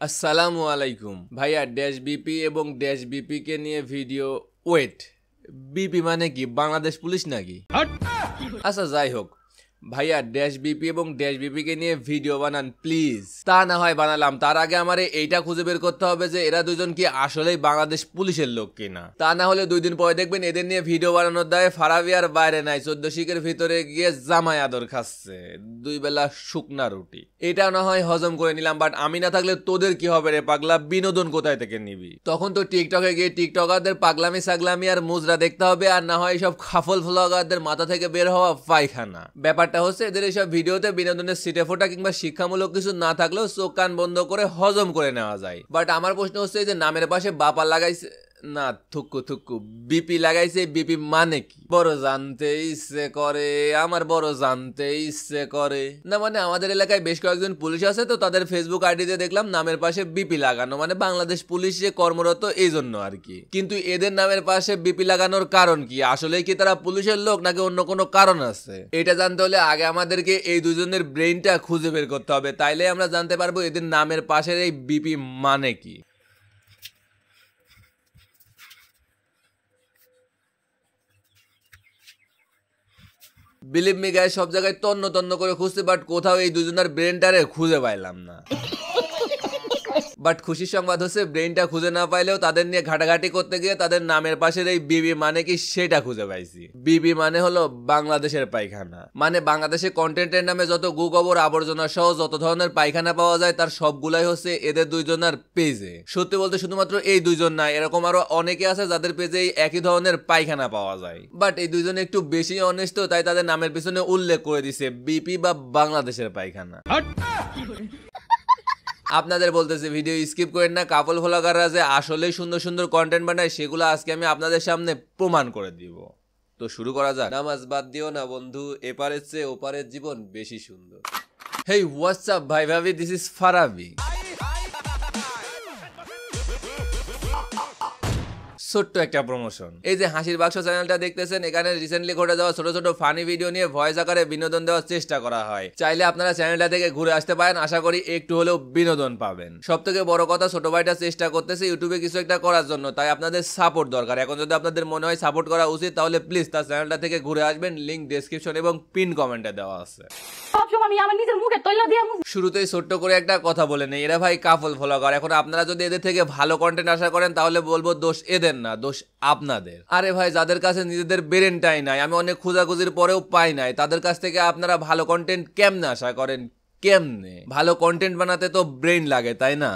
আসসালামু আলাইকুম। ভাইয়া ড্যাশ বিপি এবং ড্যাশ বিপি কে নিয়ে ভিডিও ওয়েট বিপি মানে কি বাংলাদেশ পুলিশ নাকি? আচ্ছা যাই হোক। ভাইয়া ড্যাশ বিপি এবং ড্যাশ বিপি কে নিয়ে ভিডিও বানান প্লিজ তা না হয় বানালাম। তার আগে আমার এইটা খুঁজে বের করতে হবে যে এরা দুজন কি আসলেই বাংলাদেশ পুলিশের লোক কিনা তা না হলে দুই দিন পরে দেখবেন এদের নিয়ে ভিডিও বানানোর দায়ে ফারাবিয়ার বাইরে নাই। চোদ্দ শিখের ভিতরে গিয়ে জামাই আদর খাচ্ছে। দুই বেলা শুকনা রুটি। এটা না হয় হজম করে নিলাম বাট আমি না থাকলে তোদের কি হবে রে পাগলা? বিনোদন কোথায় থেকে নিবি? তখন তো টিকটকে গিয়ে টিকটকারদের পাগলামি সাগলামি আর মুজরা দেখতে হবে, আর না হয় সব খাফল ফ্লগারদের মাথা থেকে বের হওয়া পায়খানা। ব্যাপারটা হচ্ছে এদের এইসব ভিডিওতে বিনোদনের সিটে ফোটা কিংবা শিক্ষামূলক কিছু না থাকলেও চোখ কান বন্ধ করে হজম করে নেওয়া যায়। বাট আমার প্রশ্ন হচ্ছে যে নামের পাশে বাপার লাগাইছে না থুক্কু থুক্কু বিপি লাগাইছে, বিপি মানে কি? বড় জানতে ইচ্ছে করে, আমার বড় জানতে ইচ্ছে করে। না মানে আমাদের এলাকায় বেশ কয়েকজন পুলিশ আছে তো, তাদের ফেসবুক আইডিতে দেখলাম নামের পাশে বিপি লাগানো। মানে বাংলাদেশ পুলিশে কর্মরত এই জন্য আর কি। কিন্তু এদের নামের পাশে বিপি লাগানোর কারণ কি? আসলে কি তারা পুলিশের লোক নাকি অন্য কোনো কারণ আছে? এটা জানতে হলে আগে আমাদেরকে এই দুজনের ব্রেইনটা খুঁজে বের করতে হবে। তাইলে আমরা জানতে পারব এদের নামের পাশের এই বিপি মানে কি। বিলিভ মি গায়ে সব জায়গায় তন্ন তন্ন করে খুঁজতে বাট কোথাও এই দুজনের ব্রেনটারে খুঁজে পাইলাম না। বাট খুশির সংবাদ হচ্ছে ব্রেনটা খুঁজে না পাইলেও তাদের নিয়ে ঘাটাঘাটি করতে গিয়ে তাদের নামের পাশের এই বিবি মানে কি সেটা খুঁজে পাইছি। বিবি মানে হলো বাংলাদেশের পায়খানা। মানে বাংলাদেশের কন্টেন্টের নামে যত গু গোবর আবর্জনা সহ যত ধরনের পায়খানা পাওয়া যায়, তার সবগুলাই হচ্ছে এদের দুইজনের পেজে সত্যি বলতে শুধুমাত্র এই দুইজন না, এরকম আরও অনেকে আছে যাদের পেজে এই একই ধরনের পায়খানা পাওয়া যায়। বাট এই দুইজনে একটু বেশি অনেস্ট তাই তাদের নামের পিছনে উল্লেখ করে দিছে বিপি বা বাংলাদেশের পায়খানা। আপনাদের বলতেছি, ভিডিও স্কিপ করেন না, কাপল ভ্লগাররা যে আসলেই সুন্দর সুন্দর কন্টেন্ট বানায়, সেগুলো আজকে আমি আপনাদের সামনে প্রমাণ করে দিব। তো শুরু করা যাক। নামাজ বাদ দিও না বন্ধু, এপারের চেয়ে ওপারের জীবন বেশি সুন্দর। হেই হোয়াটসঅ্যাপ ভাই ভাবি? দিস ইজ ফারাবি ছোট্ট একটা প্রমোশন এই যে হাসির বাক্স চ্যানেলটা দেখতেছেন, এখানে রিসেন্টলি ঘটে যাওয়া ছোট ছোট ফানি ভিডিও নিয়ে ভয়েস আকারে বিনোদন দেওয়ার চেষ্টা করা হয়। চাইলে আপনারা চ্যানেলটা থেকে ঘুরে আসতে পারেন, আশা করি একটু হলেও বিনোদন পাবেন। সব থেকে বড় কথা, ছোট ভাইটা চেষ্টা করতেছে ইউটিউবে কিছু একটা করার জন্য, তাই আপনাদের সাপোর্ট দরকার। এখন যদি আপনাদের মনে হয় সাপোর্ট করা উচিত, তাহলে প্লিজ তার চ্যানেলটা থেকে ঘুরে আসবেন লিঙ্ক ডেসক্রিপশন এবং পিন কমেন্টে দেওয়া আছে। আমি আমার নিজের মুখে তৈলা দিয়ে মুখ শুরুতেই ছোট্ট করে একটা কথা বলে নেই। এরা ভাই কাফল ফলোয়ার এখন আপনারা যদি এদের থেকে ভালো কন্টেন্ট আশা করেন তাহলে বলব দোষ এদের না দোষ আপনাদের। আরে ভাই যাদের কাছে নিজেদের ব্রেনটাই নাই আমি অনেক খোঁজাখুঁজির পরেও পাই নাই। তাদের কাছ থেকে আপনারা ভালো কন্টেন্ট কেমনে আশা করেন? কেমনে? ভালো কন্টেন্ট বানাতে তো ব্রেন লাগে তাই না?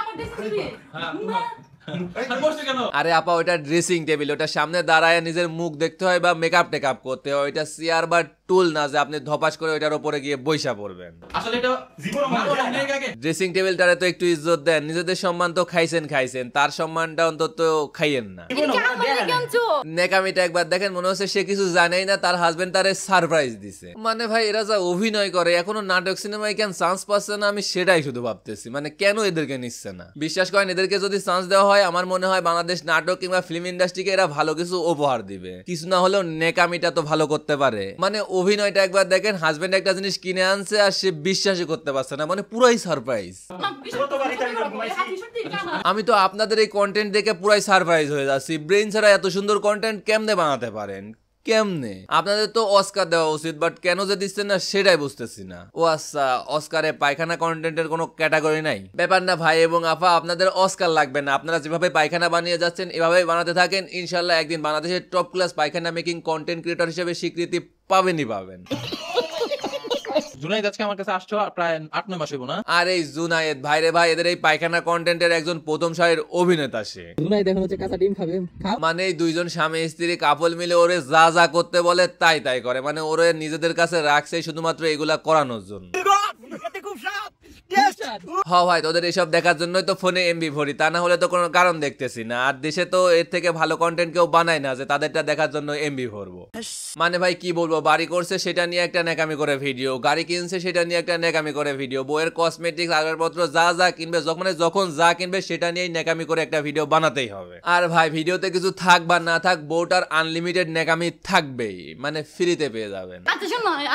আমার দেশ দিবে আরে আপা ওইটা ড্রেসিং টেবিল ওটা সামনে দাঁড়ায় নিজের মুখ দেখতে হয় বা মেকআপ টেকআপ করতে হয় ওইটা চেয়ার বা টুল না যে আপনি ধপাস করে ওইটার উপরে গিয়ে বৈশা পড়বেন। আসলে এটা ড্রেসিং টেবিলটারে তো একটু ইজ্জত দেন নিজেদের সম্মান তো খাইছেন খাইছেন তার সম্মানটা অন্তত খাইয়েন না। আনছো নেকামিটা একবার দেখেন মনে হচ্ছে সে কিছু জানেই না তার হাজবেন্ড তারে সারপ্রাইজ দিছে। মানে ভাই এরা যা অভিনয় করে এখনও নাটক সিনেমায় কেন চান্স পাচ্ছে না? আমি সেটাই শুধু ভাবতেছি। মানে কেন এদেরকে নিচ্ছে না? বিশ্বাস করেন এদেরকে যদি চান্স দেওয়া হয় আমার মনে হয় বাংলাদেশ নাটক কিংবা ফিল্ম ইন্ডাস্ট্রিকে এরা ভালো কিছু উপহার দিবে। কিছু না হলেও নেকামিটা তো ভালো করতে পারে। মানে অভিনয়টা একবার দেখেন হাজবেন্ড একটা জিনিস কিনে আনছে আর সে বিশ্বাসই করতে পারছে না মানে পুরাই সারপ্রাইজ। আমি তো আপনাদের এই কন্টেন্ট দেখে পুরাই সারপ্রাইজ হয়ে যাচ্ছি ব্রেন ছাড়া এত সুন্দর কন্টেন্ট কেমনে বানাতে পারেন কেমনে? আপনাদের তো অস্কার দেওয়া উচিত বাট কেন যে দিচ্ছেন না সেটাই বুঝতেছি না। ও আচ্ছা অস্কারে পায়খানা কন্টেন্টের কোনো ক্যাটাগরি নাই? ব্যাপার না, ভাই এবং আফা আপনাদের অস্কার লাগবে না। আপনারা যেভাবে পায়খানা বানিয়ে যাচ্ছেন, এভাবেই বানাতে থাকেন। ইনশাল্লাহ একদিন বাংলাদেশের টপ ক্লাস পায়খানা মেকিং কন্টেন্ট ক্রিয়েটর হিসেবে স্বীকৃতি পাবেনই পাবেন। জুনাইদ আজকে আমার কাছে আসছো প্রায় আট নয় মাস হইব না। আর এই জুনায়েদ ভাইরে ভাই এদের এই পায়খানা কন্টেন্টের একজন প্রথম সারির অভিনেতা সে। জুনাই এখন হচ্ছে কাঁচা ডিম খাবে। মানে এই দুইজন স্বামী স্ত্রী কাপল মিলে ওরে যা যা করতে বলে তাই তাই করে। মানে ওরে নিজেদের কাছে রাখছে শুধুমাত্র এগুলা করানোর জন্য। হ ভাই তোদের এসব দেখার জন্যই তো ফোনে এমবি ভরি তা না হলে তো কোনো কারণ দেখতেছি না। আর দেশে তো এর থেকে ভালো কন্টেন্ট কেউ বানায় না যে তাদেরটা দেখার জন্য এমবি ভরবো। মানে ভাই কি বলব বাড়ি করছে সেটা নিয়ে একটা নেকামি করে ভিডিও গাড়ি কিনছে সেটা নিয়ে একটা নেকামি করে ভিডিও বইয়ের কসমেটিক্স আসবাবপত্র যা যা কিনবে যখন যখন যা কিনবে সেটা নিয়েই নেকামি করে একটা ভিডিও বানাতেই হবে। আর ভাই ভিডিওতে কিছু থাক বা না থাক বউটার আনলিমিটেড নেকামি থাকবেই মানে ফ্রিতে পেয়ে যাবেন। আচ্ছা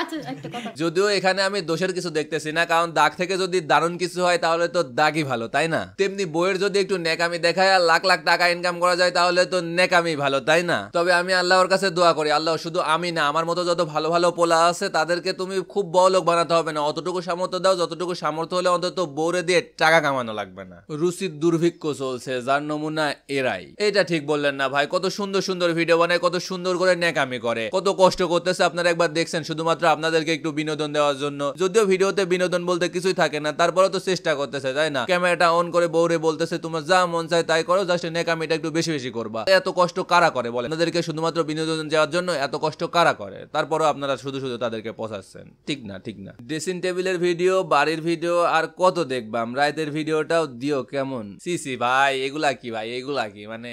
আচ্ছা যদিও এখানে আমি দোষের কিছু দেখতেছি না কারণ দাগ থেকে যদি যদি দারুণ কিছু হয়, তাহলে তো দাগই ভালো, তাই না? তেমনি বইয়ের যদি একটু নেকামি দেখায় আর লাখ লাখ টাকা ইনকাম করা যায়, তাহলে তো নেকামি ভালো, তাই না? তবে আমি আল্লাহর কাছে দোয়া করি, আল্লাহ শুধু আমি না, আমার মতো যত ভালো ভালো পোলা আছে, তাদেরকে তুমি খুব বড় লোক বানাতে হবে না। অতটুকু সামর্থ্য দাও, যতটুকু সামর্থ্য হলে অন্তত বউরে দিয়ে টাকা কামানো লাগবে না। রুচির দুর্ভিক্ষ চলছে, যার নমুনা এরাই। এটা ঠিক বললেন না ভাই, কত সুন্দর সুন্দর ভিডিও বানায়, কত সুন্দর করে নেকামি করে। কত কষ্ট করতেছে, আপনারা একবার দেখছেন, শুধুমাত্র আপনাদেরকে একটু বিনোদন দেওয়ার জন্য। যদিও ভিডিওতে বিনোদন বলতে কিছুই থাকে তারপরেও তো চেষ্টা করতেছে, তাই না? ক্যামেরাটা অন করে বউরে বলতেছে, তোমার যা মন চায় তাই করো জাস্ট নেকামিটা একটু বেশি বেশি করবা। এত কষ্ট কারা করে বলে আপনাদেরকে শুধুমাত্র বিনোদন দেওয়ার জন্য এত কষ্ট কারা করে? তারপরেও আপনারা শুধু শুধু তাদেরকে পচাচ্ছেন। ঠিক না ঠিক না। ড্রেসিং টেবিলের ভিডিও বাড়ির ভিডিও আর কত দেখবাম রাইতের ভিডিওটাও দিও কেমন? সি সি, ভাই, এগুলা কি ভাই? এগুলা কি? মানে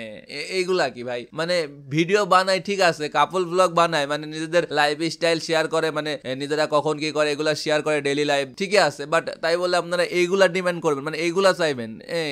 এগুলা কি ভাই? মানে ভিডিও বানায় ঠিক আছে কাপল ব্লগ বানায় মানে নিজেদের লাইফ স্টাইল শেয়ার করে মানে নিজেরা কখন কি করে, এগুলা শেয়ার করে ডেইলি লাইফ ঠিকই আছে বাট তাই বলে আপনারা এইগুলা ডিমান্ড করবেন। মানে এইগুলা চাইবেন।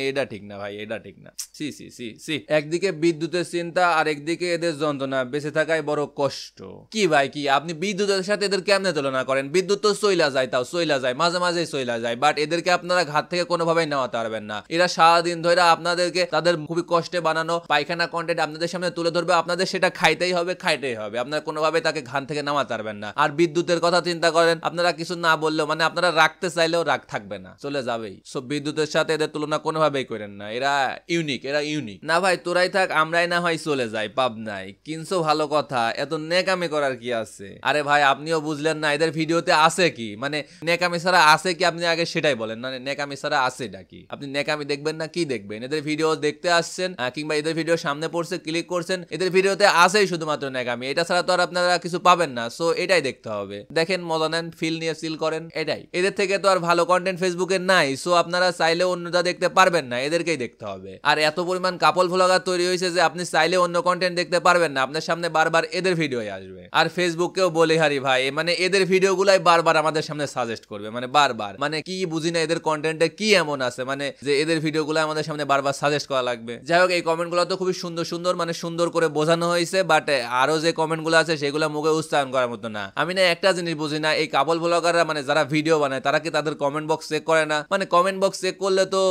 এটা ঠিক না ভাই, এটা ঠিক না। C C C C. একদিকে বিদ্যুতের চিন্তা আর একদিকে এদের যন্ত্রণা। বেঁচে থাকাই বড় কষ্ট। কি ভাই, কি? আপনি বিদ্যুতের সাথে এদের কেমনে তুলনা করেন? বিদ্যুৎ তো সইলা যায় তাও সইলা যায়, মাঝে মাঝে সইলা যায়। বাট এদেরকে আপনারা ঘাট থেকে কোনোভাবেই নেওয়াতে পারবেন না। এরা সারাদিন ধরে আপনাদেরকে তাদের খুবই কষ্টে বানানো পায়খানা কন্টেন্ট আপনাদের সামনে তুলে ধরবে। আপনাদের সেটা খাইতেই হবে খাইতেই হবে। আপনারা কোনোভাবে তাকে ঘান থেকে নামাতে পারবেন না। আর বিদ্যুতের কথা চিন্তা করেন, আপনারা কিছু না বললেও মানে আপনারা রাখতে চাইলেও রাখ থাকবে না, চলে যাবেই। সব বিদ্যুতের সাথে এদের তুলনা কোনোভাবেই করেন না। এরা ইউনিক এরা ইউনিক না ভাই, তোরাই থাক, আমরাই না হয় চলে যাই পাব নাই। কিনছো ভালো কথা, এত নেকামি করার কি আছে? আরে ভাই, আপনিও বুঝলেন না, এদের ভিডিওতে আছে কি? মানে নেকামি ছাড়া আছে কি আপনি আগে সেটাই বলেন মানে নেকামি ছাড়া আছে কি? আপনি নেকামি দেখবেন না কি দেখবেন? এদের ভিডিও দেখতে আসছেন কিংবা এদের ভিডিও সামনে পড়ছে ক্লিক করছেন, এদের ভিডিওতে আসেই শুধুমাত্র নেকামি এটা ছাড়া তো আর আপনারা কিছু পাবেন না সো এটাই দেখতে হবে। দেখেন মজা নেন ফিল নিয়ে সিল করেন, এটাই। এদের থেকে তো আর ভালো কন্টেন্ট ফেসবুকে নাই সো আপনারা চাইলে অন্যটা দেখতে পারবেন না, এদেরকেই দেখতে হবে। আর এত পরিমাণ কাপল ভ্লগার তৈরি হয়েছে যে আপনি চাইলে অন্য কন্টেন্ট দেখতে পারবেন না, আপনার সামনে বারবার এদের ভিডিও আসবে। আর ফেসবুককেও বলে, হারি ভাই মানে এদের ভিডিওগুলাই বারবার আমাদের সামনে সাজেস্ট করবে মানে বারবার। মানে কি বুঝি না এদের কন্টেন্টে কি এমন আছে মানে যে এদের ভিডিওগুলো আমাদের সামনে বারবার সাজেস্ট করা লাগবে। যাই হোক, এই কমেন্ট কমেন্টগুলো তো খুবই সুন্দর সুন্দর মানে সুন্দর করে বোঝানো হয়েছে বাট আরও যে কমেন্টগুলো আছে সেগুলো মুখে উচ্চারণ করার মতো না। আমি না একটা জিনিস বুঝি না, এই কাপল ব্লগাররা মানে যারা ভিডিও বানায়, তারা কি তাদের কমেন্ট বক্স চেক করে না। মানে কমেন্ট বক্স চেক করলে তো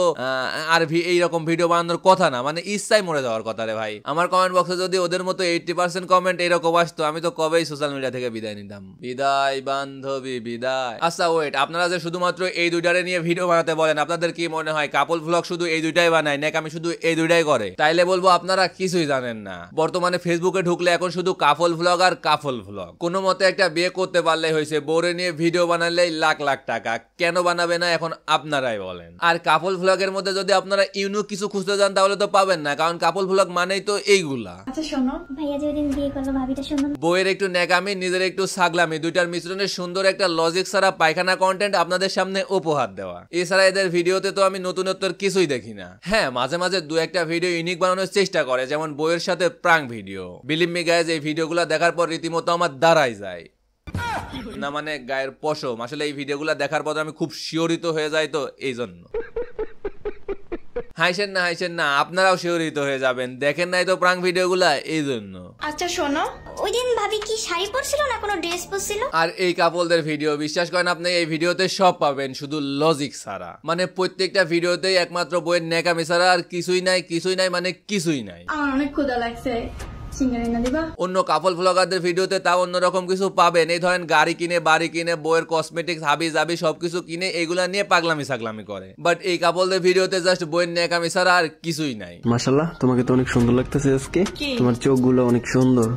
আর এইরকম ভিডিও বানানোর কথা না। মানে ইচ্ছাই মরে যাওয়ার কথা রে ভাই। আমার কমেন্ট বক্সে যদি ওদের মতো এইটটি পার্সেন্ট কমেন্ট এরকম আসতো, আমি তো কবেই সোশ্যাল মিডিয়া থেকে বিদায় নিতাম। বিদায়, বান্ধবী, বিদায়। আচ্ছা ওয়েট আপনারা যে শুধুমাত্র এই দুইটারে নিয়ে ভিডিও বানাতে বলেন, আপনাদের কি মনে হয় কাপল ভ্লগ শুধু এই দুইটাই বানায়, নাকি আমি শুধু এই দুইটাই করে? তাইলে বলব আপনারা কিছুই জানেন না। বর্তমানে ফেসবুকে ঢুকলে এখন শুধু কাপল ভ্লগ আর কাপল ভ্লগ কোনো মতে একটা বিয়ে করতে পারলে হয়েছে বোরে নিয়ে ভিডিও বানালেই লাখ লাখ টাকা। কেন বানাবে না এখন আপনারাই বলেন। আর কাপল ভ্লগের মধ্যে যদি আপনারা ইউনিক কিছু খুঁজতে যান তাহলে তো পাবেন না কারণ কাপল ভ্লগ মানেই তো এইগুলা। আচ্ছা শোনো। ভাইয়া যেদিন বিয়ে করল ভাবিটা সুন্দর বইয়ের একটু নেকামি নিজের একটু সাগলামি দুইটার মিশ্রণে সুন্দর একটা লজিক ছাড়া পায়খানা কন্টেন্ট আপনাদের সামনে উপহার দেওয়া। এছাড়া এদের ভিডিওতে তো আমি নতুনত্বর কিছুই দেখি না। হ্যাঁ মাঝে মাঝে দু একটা ভিডিও ইউনিক বানানোর চেষ্টা করে যেমন বইয়ের সাথে প্রাং ভিডিও বিলিম মি গায়ে এই ভিডিওগুলো দেখার পর রীতিমতো আমার দাঁড়াই যায়। না মানে গায়ের পশম। আসলে এই ভিডিওগুলো দেখার পর আমি খুব শিহরিত হয়ে যাই তো এই জন্য হাইছেন না হাইছেন না আপনারাও শিহরিত হয়ে যাবেন। দেখেন নাই তো প্রাং ভিডিওগুলা এই জন্য আচ্ছা শোনো ওই দিন ভাবি কি শাড়ি পরছিল না কোনো ড্রেস পরছিল? আর এই কাপলদের ভিডিও বিশ্বাস করেন আপনি এই ভিডিওতে সব পাবেন শুধু লজিক ছাড়া। মানে প্রত্যেকটা ভিডিওতেই একমাত্র বইয়ের নেকামি ছাড়া আর কিছুই নাই কিছুই নাই মানে কিছুই নাই। আমার অনেক ক্ষুধা লাগছে। অন্য কাপল ভ্লগারদের ভিডিওতে তা অন্যরকম কিছু পাবেন। এই ধরেন গাড়ি কিনে বাড়ি কিনে বইয়ের কসমেটিক্স হাবি জাবি সবকিছু কিনে এগুলা নিয়ে পাগলামি সাগলামি করে। বাট এই কাপলদের ভিডিওতে জাস্ট বইয়ের নেকামি আর কিছুই নাই। তোমাকে তো অনেক সুন্দর লাগতেছে আজকে। তোমার চোখগুলো অনেক সুন্দর।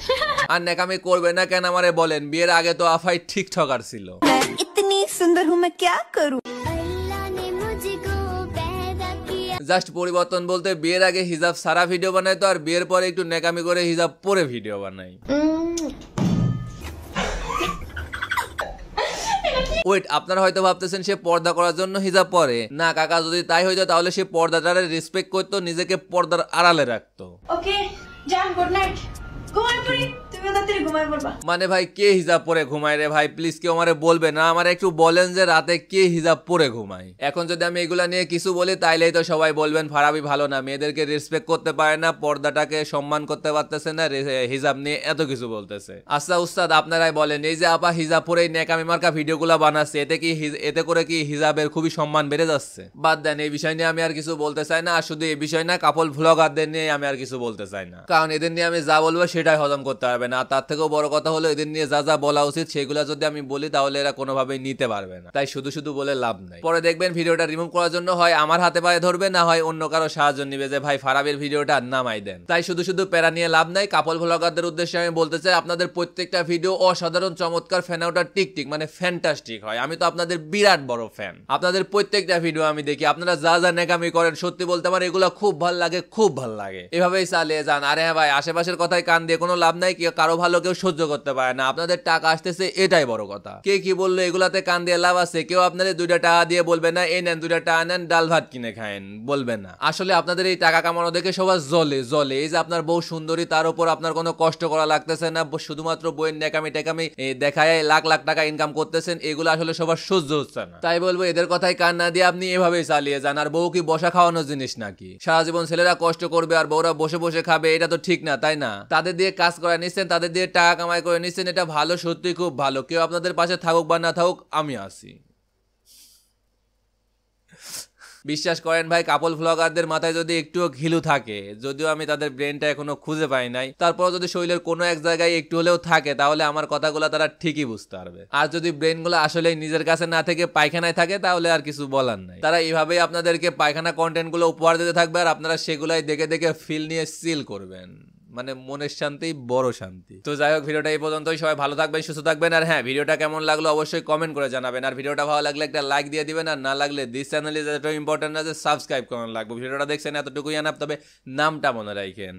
আর নেকামি করবে না কেন আমারে বলেন? বিয়ের আগে তো আফাই ঠিক ঠকার ছিল ইতনি সুন্দর হুম ক্যা করু জাস্ট পরিবর্তন বলতে বিয়ের আগে হিজাব সারা ভিডিও বানায় তো, আর বিয়ের পরে একটু নেকামি করে হিজাব পরে ভিডিও বানাই ওয়েট আপনারা হয়তো ভাবতেছেন সে পর্দা করার জন্য হিজাব পরে। না, কাকা, যদি তাই হইতো, তাহলে সে পর্দাটারে রেসপেক্ট করতো, নিজেকে পর্দার আড়ালে রাখতো। ওকে যান গুড নাইট মানে ভাই, কে হিজাব পরে ঘুমায় রে ভাই? প্লিজ কেউ আমারে বলবে না, আমার একটু বলেন যে রাতে কে হিজাব পরে ঘুমায়। এখন যদি আমি এগুলা নিয়ে কিছু বলি, তাইলেই তো সবাই বলবেন, ফারাবি ভালো না। মেয়েদেরকে রেসপেক্ট করতে পারে না, পর্দাটাকে সম্মান করতে পারতেছে না হিজাব নিয়ে এত কিছু বলতেছে। আচ্ছা উস্তাদ, আপনারাই বলেন, এই যে আপা হিজাব পরে নেকামি মার্কা ভিডিওগুলো বানাচ্ছে, এতে কি এতে করে কি হিজাবের খুবই সম্মান বেড়ে যাচ্ছে? বাদ দেন, এই বিষয় নিয়ে আমি আর কিছু বলতে চাই না, আর শুধু এই বিষয় না কাপল ভ্লগারদের নিয়ে আমি আর কিছু বলতে চাই না। কারণ এদের নিয়ে আমি যা বলব সেটাই হজম করতে পারবে না। তার থেকেও বড় কথা হলো, এদের নিয়ে যা যা বলা উচিত, সেগুলো যদি আমি বলি, তাহলে এরা কোনোভাবেই নিতে পারবে না। তাই শুধু শুধু বলে লাভ নাই। পরে দেখবেন ভিডিওটা রিমুভ করার জন্য হয়, আমার হাতে পায়ে ধরবে, না হয় অন্য কারও সাহায্য নিবে যে, ভাই, ফারাবের ভিডিওটা নামাই দেন। তাই শুধু শুধু প্যারা নিয়ে লাভ নাই। কাপল ভ্লগারদের উদ্দেশ্যে আমি বলতে চাই, আপনাদের প্রত্যেকটা ভিডিও অসাধারণ, চমৎকার ফ্যান আউটার টিকটিক মানে ফ্যান্টাস্টিক হয়। আমি তো আপনাদের বিরাট বড় ফ্যান আপনাদের প্রত্যেকটা ভিডিও আমি দেখি। আপনারা যা যা নেকামি করেন, সত্যি বলতে আমার এগুলো খুব ভালো লাগে, খুব ভালো লাগে। এভাবেই চালিয়ে যান। আরে হ্যাঁ ভাই, আশেপাশের কথায় কান দিয়ে কোনো লাভ নাই কেউ কারও ভালো কেউ সহ্য করতে পারে না। আপনাদের টাকা আসতেছে, এটাই বড় কথা। কে কি বলল, এগুলাতে কান দিয়ে লাভ আছে? কেউ আপনাদের দুইটা টাকা দিয়ে বলবে না, এই নেন দুইটা টাকা, নেন, ডাল ভাত কিনে খায়েন। বলবে না। আসলে আপনাদের এই টাকা কামানো দেখে সবার জলে জলে এই যে আপনার বউ সুন্দরী, তার উপর আপনার কোনো কষ্ট করা লাগতেছে না। শুধুমাত্র বইয়ের নেকামি টেকামি দেখায় লাখ লাখ টাকা ইনকাম করতেছেন, এগুলো আসলে সবার সহ্য হচ্ছে না। তাই বলব, এদের কথাই কান না দিয়ে আপনি এভাবেই চালিয়ে যান। আর বউ কি বসা খাওয়ানোর জিনিস নাকি? সারা জীবন ছেলেরা কষ্ট করবে আর বউরা বসে বসে খাবে, এটা তো ঠিক না, তাই না? তাদের দিয়ে কাজ করে নিচ্ছেন, তাদের দিয়ে টাকা কামাই করে নিচ্ছেন, এটা ভালো সত্যি খুব ভালো। কেউ আপনাদের পাশে থাকুক বা না থাকুক, আমি আসি বিশ্বাস করেন ভাই কাপল ভ্লগারদের মাথায় যদি একটুও ঘিলু থাকে, যদিও আমি তাদের ব্রেনটা এখনও খুঁজে পাই নাই তারপর যদি শরীরের কোনো এক জায়গায় একটু হলেও থাকে, তাহলে আমার কথাগুলো তারা ঠিকই বুঝতে পারবে। আর যদি ব্রেনগুলো আসলেই নিজের কাছে না থেকে পায়খানায় থাকে, তাহলে আর কিছু বলার নাই। তারা এইভাবেই আপনাদেরকে পায়খানা কন্টেন্টগুলো উপহার দিতে থাকবে, আর আপনারা সেগুলাই দেখে দেখে ফিল নিয়ে সিল করবেন। মানে মনের শান্তি, বড় শান্তি। তো যাই হোক, ভিডিওটা এই পর্যন্তই। সবাই ভালো থাকবেন, সুস্থ থাকবেন। আর হ্যাঁ ভিডিওটা কেমন লাগল অবশ্যই কমেন্ট করে জানাবেন। আর ভিডিওটা ভালো লাগলে একটা লাইক দিয়ে দিবেন, আর না লাগলে দিস চ্যানেল এত ইম্পর্টেন্ট যে সাবস্ক্রাইব করানো লাগবে। ভিডিওটা দেখছেন, এতটুকুই আনাপ তবে নামটা মনে রাখেন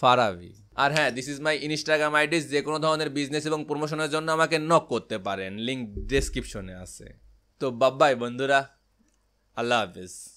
ফারাবি আর হ্যাঁ this is my Instagram IDs যে কোনো ধরনের বিজনেস এবং প্রমোশনের জন্য আমাকে নক করতে পারেন। লিঙ্ক ডেসক্রিপশনে আছে। তো বাব্বাই বন্ধুরা। আল্লাহ হাফিজ।